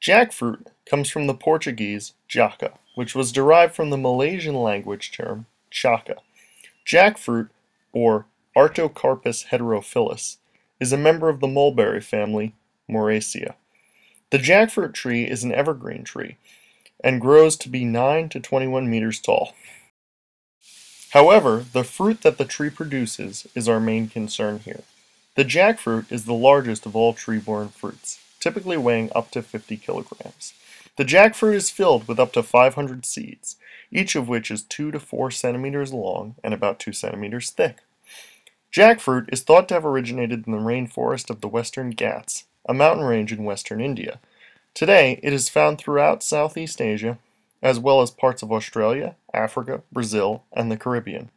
Jackfruit comes from the Portuguese jaca, which was derived from the Malaysian language term chaka. Jackfruit, or Artocarpus heterophyllus, is a member of the mulberry family Moraceae. The jackfruit tree is an evergreen tree and grows to be 9 to 21 meters tall. However, the fruit that the tree produces is our main concern here. The jackfruit is the largest of all tree-borne fruits typically weighing up to 50 kilograms. The jackfruit is filled with up to 500 seeds, each of which is 2 to 4 centimeters long and about 2 centimeters thick. Jackfruit is thought to have originated in the rainforest of the Western Ghats, a mountain range in western India. Today, it is found throughout Southeast Asia, as well as parts of Australia, Africa, Brazil, and the Caribbean.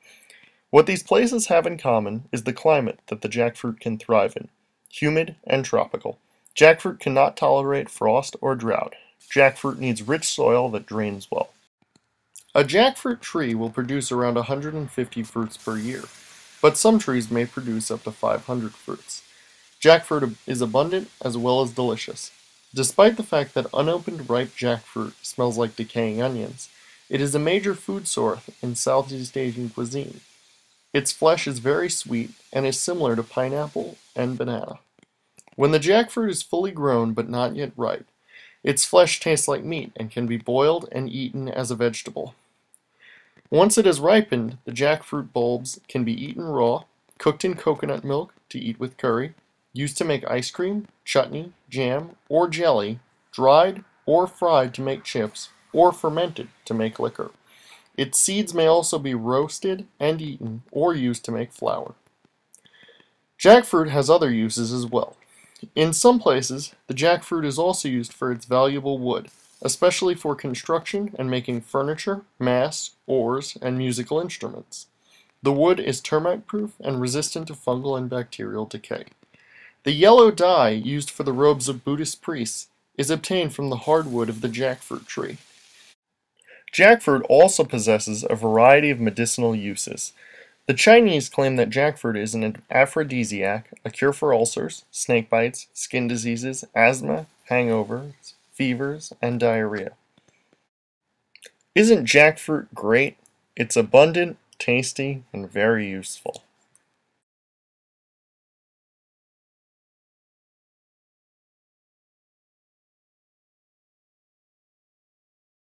What these places have in common is the climate that the jackfruit can thrive in, humid and tropical. Jackfruit cannot tolerate frost or drought. Jackfruit needs rich soil that drains well. A jackfruit tree will produce around 150 fruits per year, but some trees may produce up to 500 fruits. Jackfruit is abundant as well as delicious. Despite the fact that unopened ripe jackfruit smells like decaying onions, it is a major food source in Southeast Asian cuisine. Its flesh is very sweet and is similar to pineapple and banana. When the jackfruit is fully grown but not yet ripe, its flesh tastes like meat and can be boiled and eaten as a vegetable. Once it has ripened, the jackfruit bulbs can be eaten raw, cooked in coconut milk to eat with curry, used to make ice cream, chutney, jam, or jelly, dried or fried to make chips, or fermented to make liquor. Its seeds may also be roasted and eaten or used to make flour. Jackfruit has other uses as well. In some places, the jackfruit is also used for its valuable wood, especially for construction and making furniture, masts, oars, and musical instruments. The wood is termite-proof and resistant to fungal and bacterial decay. The yellow dye used for the robes of Buddhist priests is obtained from the hardwood of the jackfruit tree. Jackfruit also possesses a variety of medicinal uses. The Chinese claim that jackfruit is an aphrodisiac, a cure for ulcers, snake bites, skin diseases, asthma, hangovers, fevers, and diarrhea. Isn't jackfruit great? It's abundant, tasty, and very useful.